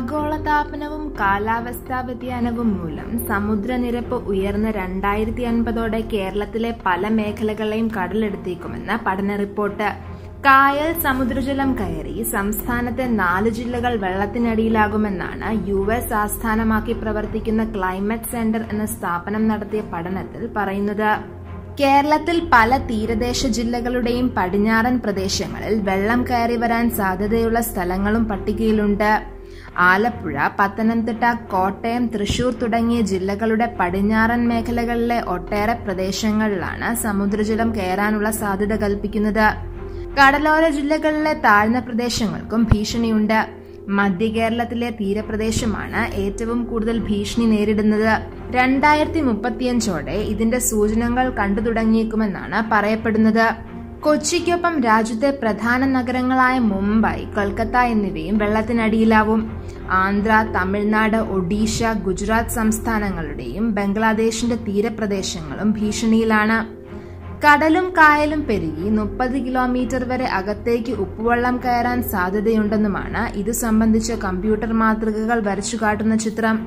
ആഗോളതാപനവും കാലാവസ്ഥാ വ്യതിയാനവും മൂലം സമുദ്രനിരപ്പ് ഉയർന്ന രണ്ടായിരത്തി അൻപതോടെ കേരളത്തിലെ പല മേഖലകളെയും കടലെടുത്തേക്കുമെന്ന് പഠന റിപ്പോർട്ട്. കായൽ സമുദ്രജലം കയറി സംസ്ഥാനത്തെ നാല് ജില്ലകൾ വെള്ളത്തിനടിയിലാകുമെന്നാണ് യു എസ് ആസ്ഥാനമാക്കി പ്രവർത്തിക്കുന്ന ക്ലൈമറ്റ് സെന്റർ എന്ന സ്ഥാപനം നടത്തിയ പഠനത്തിൽ പറയുന്നത്. കേരളത്തിൽ പല തീരദേശ ജില്ലകളുടെയും പടിഞ്ഞാറൻ പ്രദേശങ്ങളിൽ വെള്ളം കയറി വരാൻ സാധ്യതയുള്ള സ്ഥലങ്ങളും പട്ടികയിലുണ്ട്. ആലപ്പുഴ പത്തനംതിട്ട കോട്ടയം തൃശൂർ തുടങ്ങിയ ജില്ലകളുടെ പടിഞ്ഞാറൻ മേഖലകളിലെ ഒട്ടേറെ പ്രദേശങ്ങളിലാണ് സമുദ്രജലം കയറാനുള്ള സാധ്യത കൽപ്പിക്കുന്നത്. കടലോര ജില്ലകളിലെ താഴ്ന്ന പ്രദേശങ്ങൾക്കും ഭീഷണിയുണ്ട്. മധ്യ കേരളത്തിലെ തീരപ്രദേശമാണ് ഏറ്റവും കൂടുതൽ ഭീഷണി നേരിടുന്നത്. രണ്ടായിരത്തി മുപ്പത്തിയഞ്ചോടെ ഇതിന്റെ സൂചനകൾ കണ്ടു തുടങ്ങിയേക്കുമെന്നാണ് പറയപ്പെടുന്നത്. കൊച്ചിക്കൊപ്പം രാജ്യത്തെ പ്രധാന നഗരങ്ങളായ മുംബൈ കൊൽക്കത്ത എന്നിവയും വെള്ളത്തിനടിയിലാവും. ആന്ധ്ര തമിഴ്നാട് ഒഡീഷ ഗുജറാത്ത് സംസ്ഥാനങ്ങളുടെയും ബംഗ്ലാദേശിന്റെ തീരപ്രദേശങ്ങളും ഭീഷണിയിലാണ്. കടലും കായലും പെരുകി മുപ്പത് കിലോമീറ്റർ വരെ അകത്തേക്ക് ഉപ്പുവെള്ളം കയറാൻ സാധ്യതയുണ്ടെന്നുമാണ് ഇത് സംബന്ധിച്ച കമ്പ്യൂട്ടർ മാതൃകകൾ വരച്ചു കാട്ടുന്ന ചിത്രം.